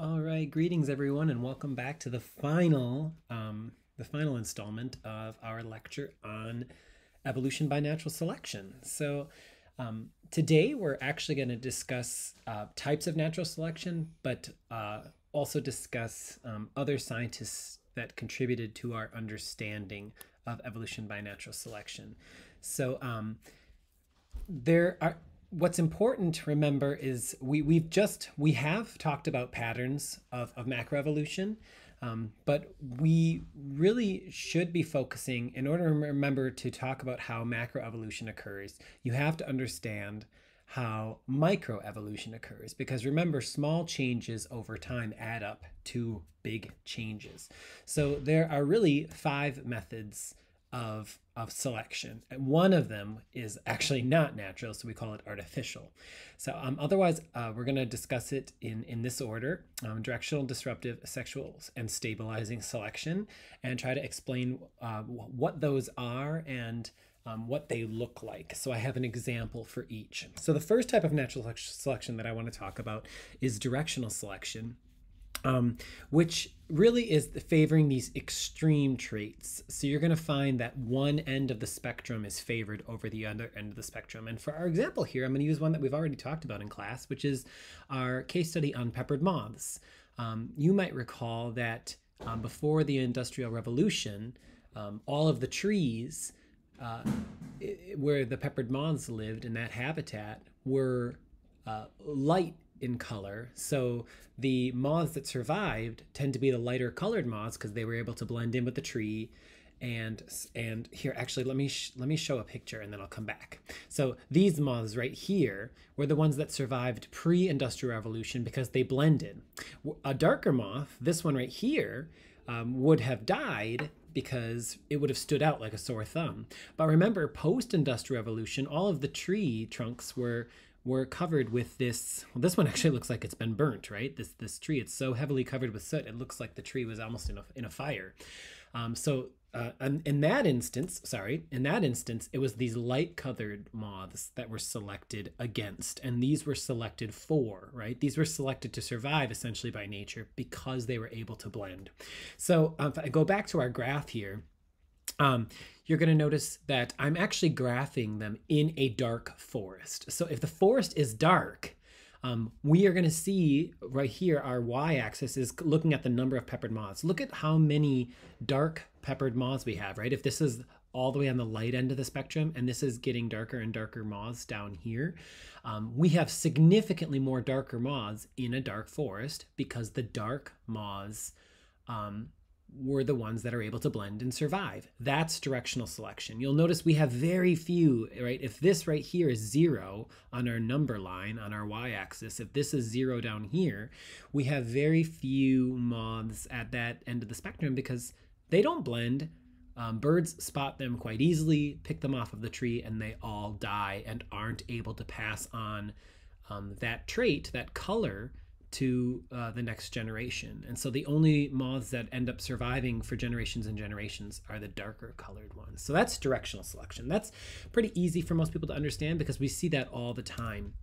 All right, greetings everyone, and welcome back to the final, um, the final installment of our lecture on evolution by natural selection. So um, today we're actually going to discuss uh, types of natural selection, but uh, also discuss um, other scientists that contributed to our understanding of evolution by natural selection. So um, there are what's important to remember is we we've just we have talked about patterns of, of macroevolution um, but we really should be focusing in order to remember to talk about how macroevolution occurs you have to understand how microevolution occurs because remember small changes over time add up to big changes. So there are really five methods of of selection. One of them is actually not natural, so we call it artificial. So um, otherwise, uh, we're going to discuss it in in this order: um, directional, disruptive, sexual, and stabilizing selection, and try to explain uh, what those are and. Um, what they look like. So I have an example for each. So the first type of natural selection that I want to talk about is directional selection um, which really is favoring these extreme traits. So you're going to find that one end of the spectrum is favored over the other end of the spectrum. And for our example here, I'm going to use one that we've already talked about in class, which is our case study on peppered moths. Um, you might recall that um, before the Industrial Revolution, um, all of the trees uh, where the peppered moths lived in that habitat were uh, light in color. So the moths that survived tend to be the lighter colored moths because they were able to blend in with the tree. And and here actually let me let me show a picture and then I'll come back. So these moths right here were the ones that survived pre-industrial revolution because they blended. A darker moth, this one right here, um, would have died because it would have stood out like a sore thumb. But remember, post-industrial revolution, all of the tree trunks were were covered with this well this one actually looks like it's been burnt right? This this tree it's so heavily covered with soot it looks like the tree was almost in a, in a fire. Um, so uh, in that instance sorry in that instance it was these light colored moths that were selected against and these were selected for right? These were selected to survive essentially by nature because they were able to blend. So if i go back to our graph here um, you're going to notice that I'm actually graphing them in a dark forest. So if the forest is dark, um, we are going to see right here our y-axis is looking at the number of peppered moths. Look at how many dark peppered moths we have, right? If this is all the way on the light end of the spectrum and this is getting darker and darker moths down here, um, we have significantly more darker moths in a dark forest because the dark moths um, were the ones that are able to blend and survive. That's directional selection. You'll notice we have very few, right? If this right here is zero on our number line on our y-axis, if this is zero down here, we have very few moths at that end of the spectrum because they don't blend. Um, birds spot them quite easily, pick them off of the tree, and they all die and aren't able to pass on um, that trait, that color, to uh, the next generation. And so the only moths that end up surviving for generations and generations are the darker colored ones. So that's directional selection. That's pretty easy for most people to understand because we see that all the time.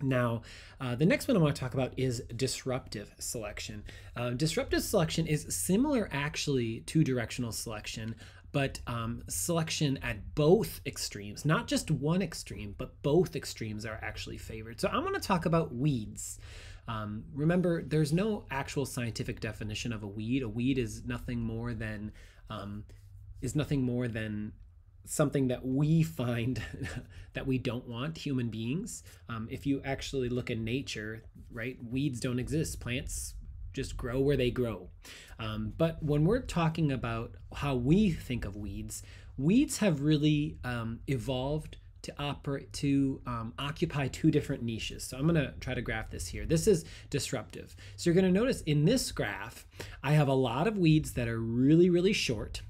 Now, uh, the next one I want to talk about is disruptive selection. Uh, disruptive selection is similar actually to directional selection, but um, selection at both extremes, not just one extreme, but both extremes are actually favored. So I'm going to talk about weeds. Um, remember, there's no actual scientific definition of a weed. A weed is nothing more than um, is nothing more than something that we find that we don't want human beings. Um, if you actually look in nature right weeds don't exist. Plants just grow where they grow. Um, but when we're talking about how we think of weeds weeds have really um, evolved to operate to um, occupy two different niches. So I'm going to try to graph this here. This is disruptive. So you're going to notice in this graph, I have a lot of weeds that are really, really short,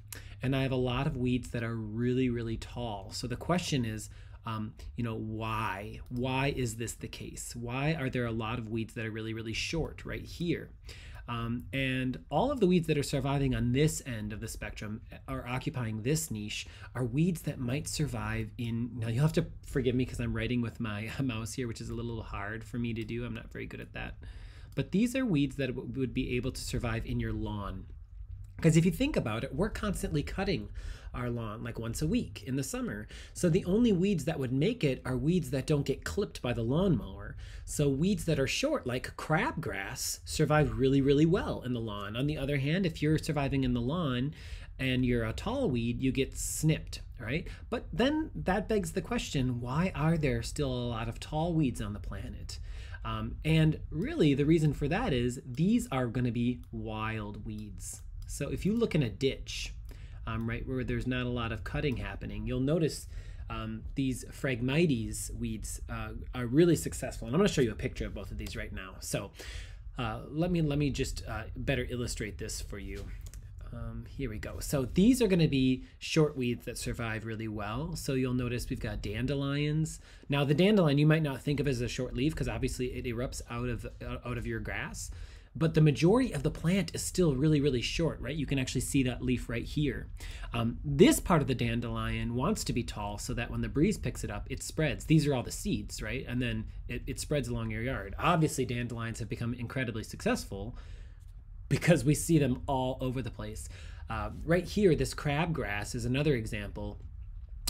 and I have a lot of weeds that are really, really tall. So the question is, um, you know, why? Why is this the case? Why are there a lot of weeds that are really, really short right here? Um, and all of the weeds that are surviving on this end of the spectrum are occupying this niche are weeds that might survive in. Now, you'll have to forgive me because I'm writing with my mouse here, which is a little hard for me to do. I'm not very good at that. but these are weeds that would be able to survive in your lawn. Because if you think about it, we're constantly cutting our lawn like once a week in the summer. So the only weeds that would make it are weeds that don't get clipped by the lawnmower. So weeds that are short, like crabgrass, survive really, really well in the lawn. On the other hand, if you're surviving in the lawn and you're a tall weed, you get snipped, right? But then that begs the question why are there still a lot of tall weeds on the planet? Um, and really, the reason for that is these are going to be wild weeds. So if you look in a ditch, um, right where there's not a lot of cutting happening, you'll notice um, these Phragmites weeds uh, are really successful. And I'm going to show you a picture of both of these right now. So uh, let me let me just uh, better illustrate this for you. Um, here we go. So these are going to be short weeds that survive really well. So you'll notice we've got dandelions. Now the dandelion you might not think of as a short leaf because obviously it erupts out of out of your grass but the majority of the plant is still really, really short, right? You can actually see that leaf right here. Um, this part of the dandelion wants to be tall so that when the breeze picks it up, it spreads. These are all the seeds, right? And then it, it spreads along your yard. Obviously, dandelions have become incredibly successful because we see them all over the place. Uh, right here, this crabgrass is another example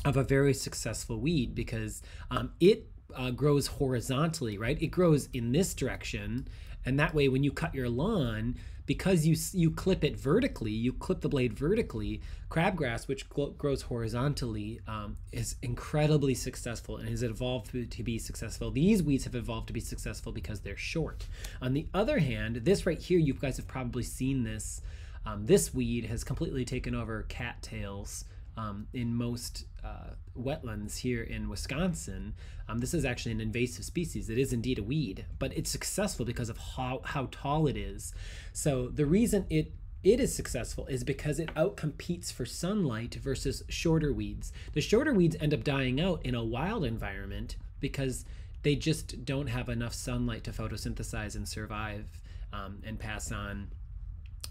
of a very successful weed because um, it uh, grows horizontally, right? It grows in this direction and that way, when you cut your lawn, because you you clip it vertically, you clip the blade vertically. Crabgrass, which grows horizontally, um, is incredibly successful and has evolved to be successful. These weeds have evolved to be successful because they're short. On the other hand, this right here, you guys have probably seen this. Um, this weed has completely taken over cattails um, in most uh, wetlands here in Wisconsin. Um, this is actually an invasive species. It is indeed a weed, but it's successful because of how, how tall it is. So the reason it it is successful is because it outcompetes for sunlight versus shorter weeds. The shorter weeds end up dying out in a wild environment because they just don't have enough sunlight to photosynthesize and survive um, and pass on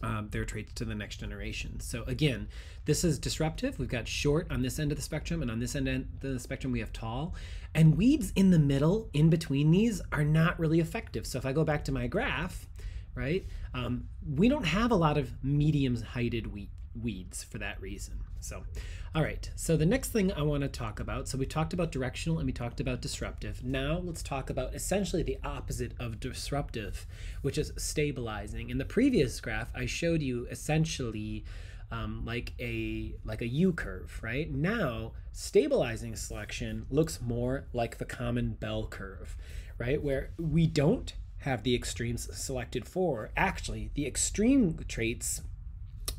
um, their traits to the next generation. So again, this is disruptive. We've got short on this end of the spectrum, and on this end of the spectrum we have tall. And weeds in the middle, in between these, are not really effective. So if I go back to my graph, right, um, we don't have a lot of medium-heighted weeds for that reason. So, all right, so the next thing I want to talk about, so we talked about directional and we talked about disruptive. Now let's talk about essentially the opposite of disruptive, which is stabilizing. In the previous graph, I showed you essentially um, like a like a U curve, right? Now, stabilizing selection looks more like the common bell curve, right? Where we don't have the extremes selected for. Actually, the extreme traits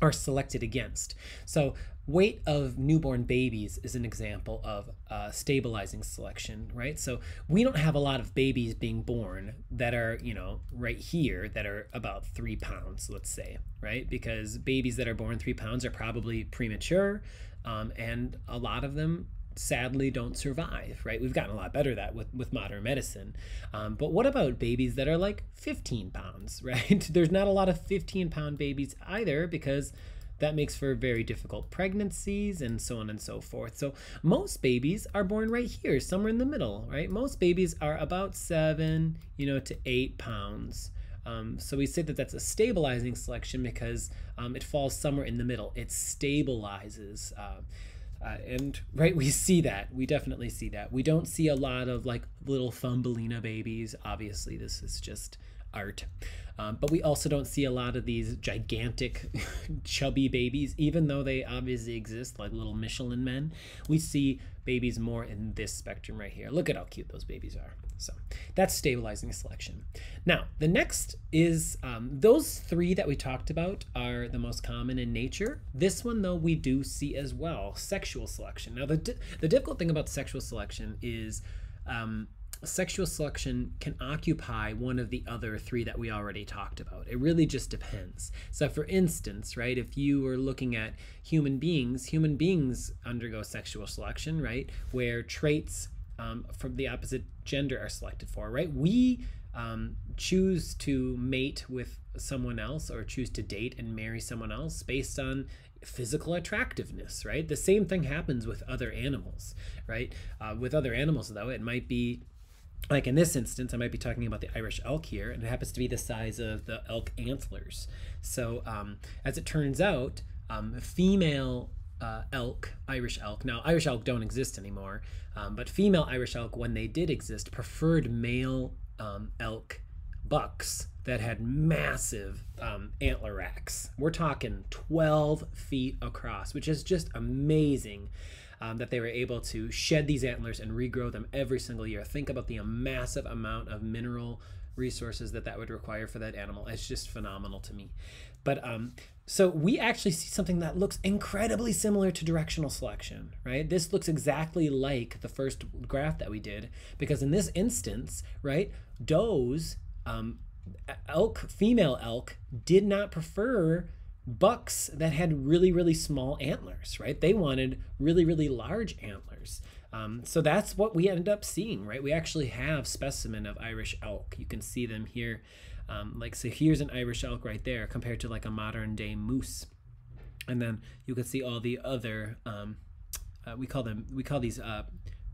are selected against. So weight of newborn babies is an example of uh, stabilizing selection, right? So we don't have a lot of babies being born that are, you know, right here that are about three pounds, let's say, right? Because babies that are born three pounds are probably premature, um, and a lot of them sadly don't survive, right? We've gotten a lot better at that with, with modern medicine. Um, but what about babies that are like 15 pounds, right? There's not a lot of 15 pound babies either because that makes for very difficult pregnancies and so on and so forth. So most babies are born right here, somewhere in the middle, right? Most babies are about seven, you know, to eight pounds. Um, so we say that that's a stabilizing selection because um, it falls somewhere in the middle. It stabilizes. Uh, uh, and right, we see that. We definitely see that. We don't see a lot of like little Thumbelina babies. Obviously, this is just art. Um, but we also don't see a lot of these gigantic, chubby babies, even though they obviously exist, like little Michelin men. We see babies more in this spectrum right here. Look at how cute those babies are. So that's stabilizing selection. Now, the next is um, those three that we talked about are the most common in nature. This one, though, we do see as well sexual selection. Now, the, the difficult thing about sexual selection is um, sexual selection can occupy one of the other three that we already talked about. It really just depends. So, for instance, right, if you were looking at human beings, human beings undergo sexual selection, right, where traits um, from the opposite gender are selected for, right? We um, choose to mate with someone else or choose to date and marry someone else based on physical attractiveness, right? The same thing happens with other animals, right? Uh, with other animals, though, it might be like in this instance, I might be talking about the Irish elk here, and it happens to be the size of the elk antlers. So, um, as it turns out, um, female uh, elk, Irish elk, now Irish elk don't exist anymore, um, but female Irish elk, when they did exist, preferred male um, elk bucks that had massive um, antler racks. We're talking 12 feet across, which is just amazing um, that they were able to shed these antlers and regrow them every single year. Think about the massive amount of mineral resources that that would require for that animal. It's just phenomenal to me. But um, so we actually see something that looks incredibly similar to directional selection, right? This looks exactly like the first graph that we did because in this instance, right, does, um, elk, female elk, did not prefer bucks that had really really small antlers right? They wanted really really large antlers. Um, so that's what we ended up seeing right? We actually have specimen of irish elk. You can see them here. Um, like so here's an irish elk right there compared to like a modern day moose. And then you can see all the other um, uh, we call them we call these uh,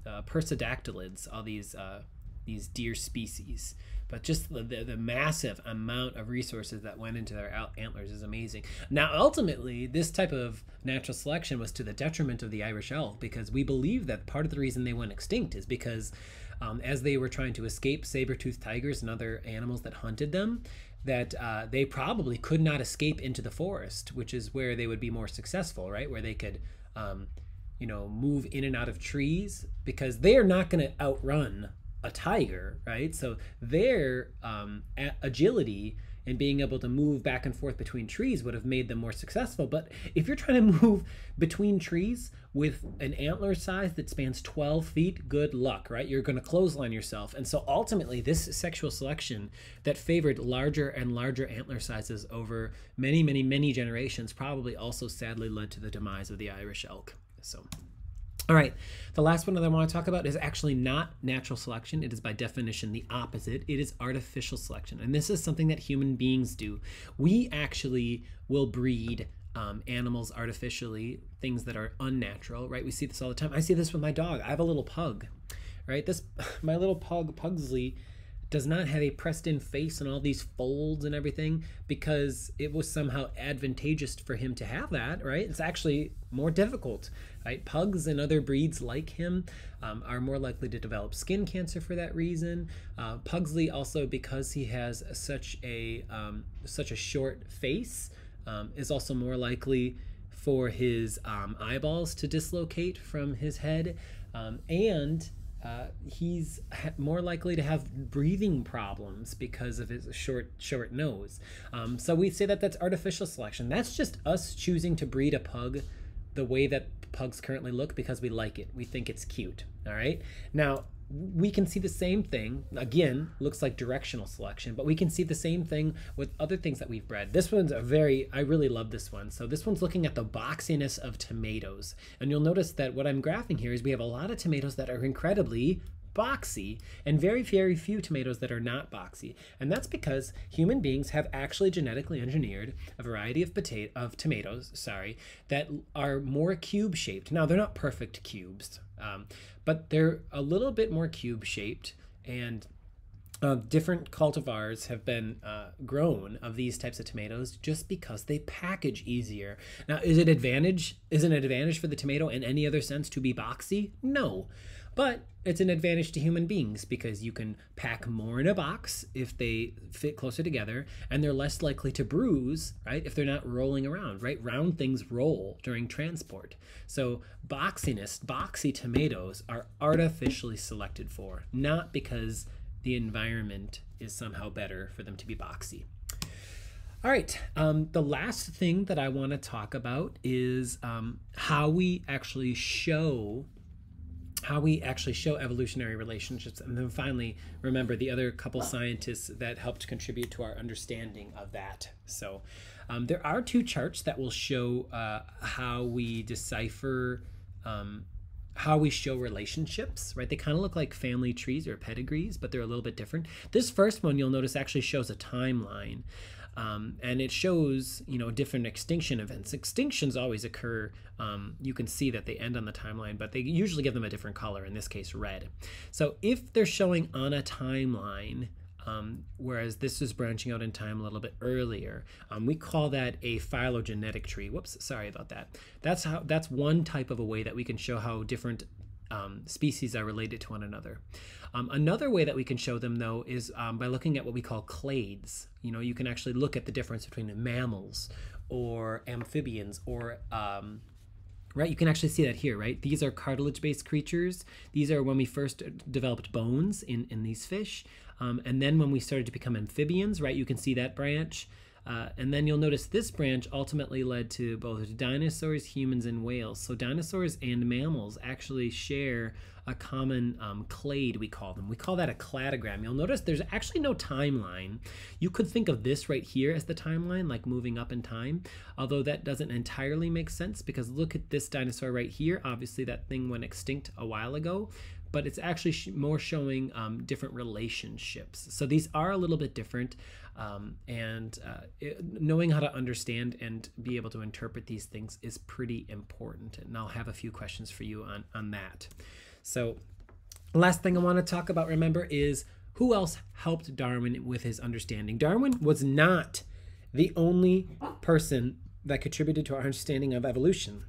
uh, percodactylids all these uh, these deer species but just the, the, the, massive amount of resources that went into their antlers is amazing. Now, ultimately, this type of natural selection was to the detriment of the Irish elk because we believe that part of the reason they went extinct is because um, as they were trying to escape saber-toothed tigers and other animals that hunted them, that uh, they probably could not escape into the forest, which is where they would be more successful, right? Where they could, um, you know, move in and out of trees because they are not going to outrun a tiger, right? So their um, agility and being able to move back and forth between trees would have made them more successful. But if you're trying to move between trees with an antler size that spans 12 feet, good luck, right? You're going to clothesline yourself. And so ultimately, this sexual selection that favored larger and larger antler sizes over many, many, many generations probably also sadly led to the demise of the Irish elk. So. All right, the last one that I want to talk about is actually not natural selection. It is by definition the opposite. It is artificial selection. And this is something that human beings do. We actually will breed um, animals artificially, things that are unnatural, right? We see this all the time. I see this with my dog. I have a little pug, right? This, my little pug, Pugsley, does not have a pressed in face and all these folds and everything because it was somehow advantageous for him to have that, right? It's actually more difficult, right? Pugs and other breeds like him um, are more likely to develop skin cancer for that reason. Uh, Pugsley also, because he has such a um, such a short face, um, is also more likely for his um, eyeballs to dislocate from his head, um, and uh, he's more likely to have breathing problems because of his short short nose. Um, so we say that that's artificial selection. That's just us choosing to breed a pug the way that pugs currently look because we like it. We think it's cute. All right. Now we can see the same thing again looks like directional selection but we can see the same thing with other things that we've bred. This one's a very i really love this one. So this one's looking at the boxiness of tomatoes. And you'll notice that what i'm graphing here is we have a lot of tomatoes that are incredibly boxy and very very few tomatoes that are not boxy and that's because human beings have actually genetically engineered a variety of potato of tomatoes sorry that are more cube shaped now they're not perfect cubes um, but they're a little bit more cube shaped and uh, different cultivars have been uh, grown of these types of tomatoes just because they package easier. Now, is it advantage? Is it an advantage for the tomato in any other sense to be boxy? No, but it's an advantage to human beings because you can pack more in a box if they fit closer together and they're less likely to bruise, right? If they're not rolling around, right? Round things roll during transport. So, boxiness, boxy tomatoes are artificially selected for, not because the environment is somehow better for them to be boxy. All right, um, the last thing that I want to talk about is um, how we actually show how we actually show evolutionary relationships. And then finally, remember the other couple scientists that helped contribute to our understanding of that. So um, there are two charts that will show uh, how we decipher. Um, how we show relationships, right? They kind of look like family trees or pedigrees, but they're a little bit different. This first one you'll notice actually shows a timeline. Um, and it shows, you know, different extinction events. Extinctions always occur. Um, you can see that they end on the timeline, but they usually give them a different color, in this case, red. So if they're showing on a timeline, um, whereas this is branching out in time a little bit earlier. Um, we call that a phylogenetic tree. Whoops, sorry about that. That's how. That's one type of a way that we can show how different um, species are related to one another. Um, another way that we can show them, though, is um, by looking at what we call clades. You know, you can actually look at the difference between mammals or amphibians or um, right you can actually see that here right these are cartilage based creatures these are when we first developed bones in in these fish um, and then when we started to become amphibians right you can see that branch uh, and then you'll notice this branch ultimately led to both dinosaurs, humans, and whales. So dinosaurs and mammals actually share a common um, clade, we call them. We call that a cladogram. You'll notice there's actually no timeline. You could think of this right here as the timeline, like moving up in time, although that doesn't entirely make sense because look at this dinosaur right here. Obviously, that thing went extinct a while ago but it's actually more showing um, different relationships. So these are a little bit different, um, and uh, it, knowing how to understand and be able to interpret these things is pretty important. And I'll have a few questions for you on on that. So, last thing I want to talk about, remember, is who else helped Darwin with his understanding. Darwin was not the only person that contributed to our understanding of evolution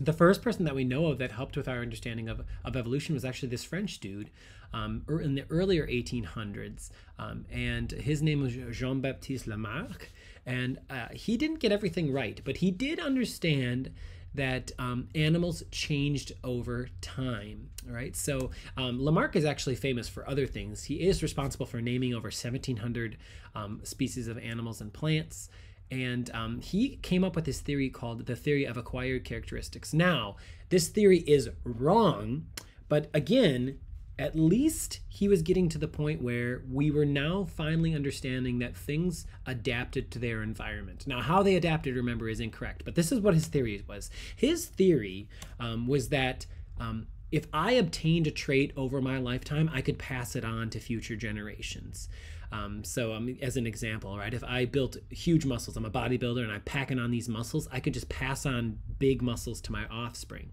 the first person that we know of that helped with our understanding of, of evolution was actually this French dude um, er, in the earlier 1800s. Um, and his name was Jean Baptiste Lamarck. And uh, he didn't get everything right, but he did understand that um, animals changed over time, right? So um, Lamarck is actually famous for other things. He is responsible for naming over 1,700 um, species of animals and plants and um, he came up with this theory called the theory of acquired characteristics. Now, this theory is wrong, but again, at least he was getting to the point where we were now finally understanding that things adapted to their environment. Now, how they adapted, remember, is incorrect, but this is what his theory was. His theory um, was that. Um, if I obtained a trait over my lifetime, I could pass it on to future generations. Um, so, um, as an example, right, if I built huge muscles, I'm a bodybuilder and I'm packing on these muscles, I could just pass on big muscles to my offspring.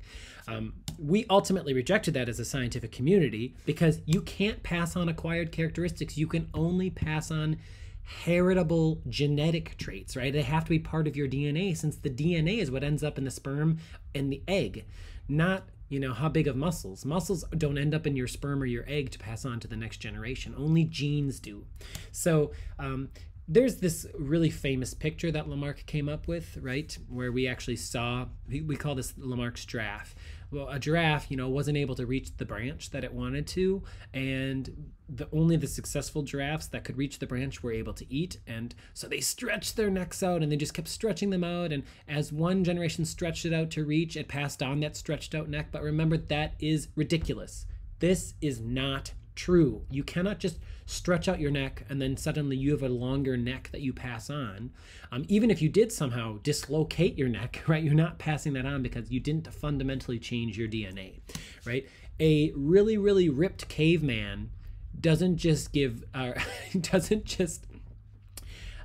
Um, we ultimately rejected that as a scientific community because you can't pass on acquired characteristics. You can only pass on heritable genetic traits, right? They have to be part of your DNA since the DNA is what ends up in the sperm and the egg, not you know how big of muscles muscles don't end up in your sperm or your egg to pass on to the next generation only genes do so um, there's this really famous picture that Lamarck came up with, right? Where we actually saw, we call this Lamarck's giraffe. Well, a giraffe, you know, wasn't able to reach the branch that it wanted to, and the only the successful giraffes that could reach the branch were able to eat, and so they stretched their necks out, and they just kept stretching them out, and as one generation stretched it out to reach, it passed on that stretched out neck. But remember, that is ridiculous. This is not true. You cannot just stretch out your neck and then suddenly you have a longer neck that you pass on. Um, even if you did somehow dislocate your neck, right, you're not passing that on because you didn't fundamentally change your DNA, right? A really, really ripped caveman doesn't just give, uh, doesn't just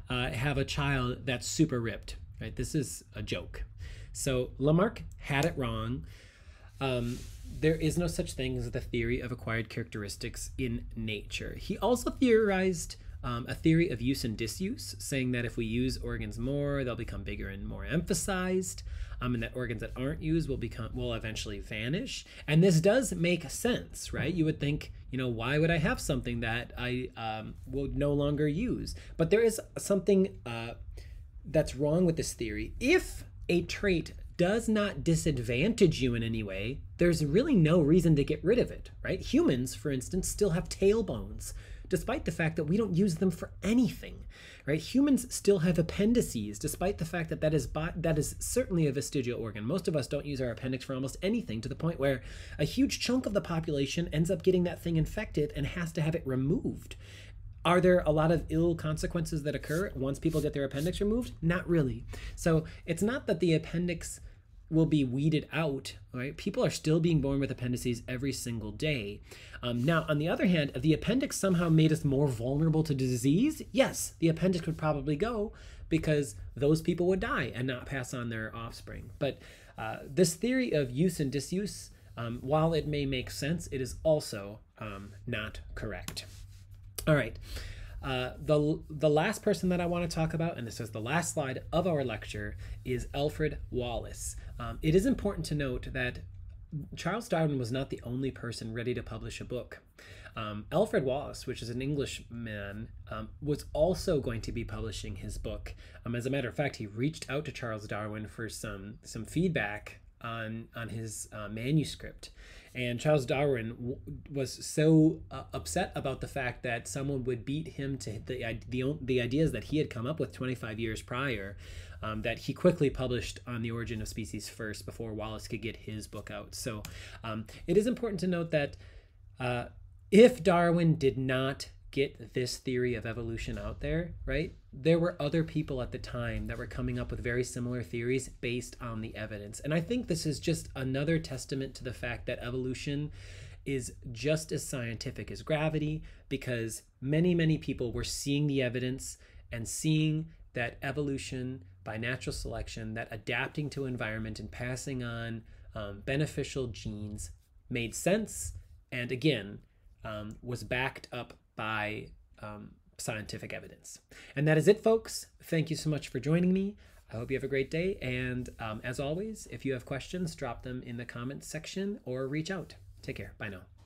uh, have a child that's super ripped, right? This is a joke. So Lamarck had it wrong. Um, there is no such thing as the theory of acquired characteristics in nature. He also theorized um, a theory of use and disuse, saying that if we use organs more, they'll become bigger and more emphasized, um, and that organs that aren't used will become will eventually vanish. And this does make sense, right? You would think, you know, why would I have something that I um, will no longer use? But there is something uh, that's wrong with this theory. If a trait does not disadvantage you in any way, there's really no reason to get rid of it, right? Humans, for instance, still have tailbones, despite the fact that we don't use them for anything, right? Humans still have appendices, despite the fact that that is that is certainly a vestigial organ. Most of us don't use our appendix for almost anything, to the point where a huge chunk of the population ends up getting that thing infected and has to have it removed. Are there a lot of ill consequences that occur once people get their appendix removed? Not really. So it's not that the appendix will be weeded out, right? People are still being born with appendices every single day. Um, now, on the other hand, if the appendix somehow made us more vulnerable to disease, yes, the appendix would probably go because those people would die and not pass on their offspring. But uh, this theory of use and disuse, um, while it may make sense, it is also um, not correct. All right. Uh, the, the last person that I want to talk about, and this is the last slide of our lecture, is Alfred Wallace. Um, it is important to note that Charles Darwin was not the only person ready to publish a book. Um, Alfred Wallace, which is an Englishman, um, was also going to be publishing his book. Um, as a matter of fact, he reached out to Charles Darwin for some some feedback on on his uh, manuscript, and Charles Darwin w- was so uh, upset about the fact that someone would beat him to the, the, the ideas that he had come up with 25 years prior um, that he quickly published on the origin of species first before Wallace could get his book out. So um, it is important to note that uh, if Darwin did not get this theory of evolution out there, right? There were other people at the time that were coming up with very similar theories based on the evidence. And I think this is just another testament to the fact that evolution is just as scientific as gravity because many, many people were seeing the evidence and seeing that evolution by natural selection, that adapting to environment and passing on um, beneficial genes made sense and again um, was backed up by um, scientific evidence. And that is it, folks. Thank you so much for joining me. I hope you have a great day. And um, as always, if you have questions, drop them in the comments section or reach out. Take care. Bye now.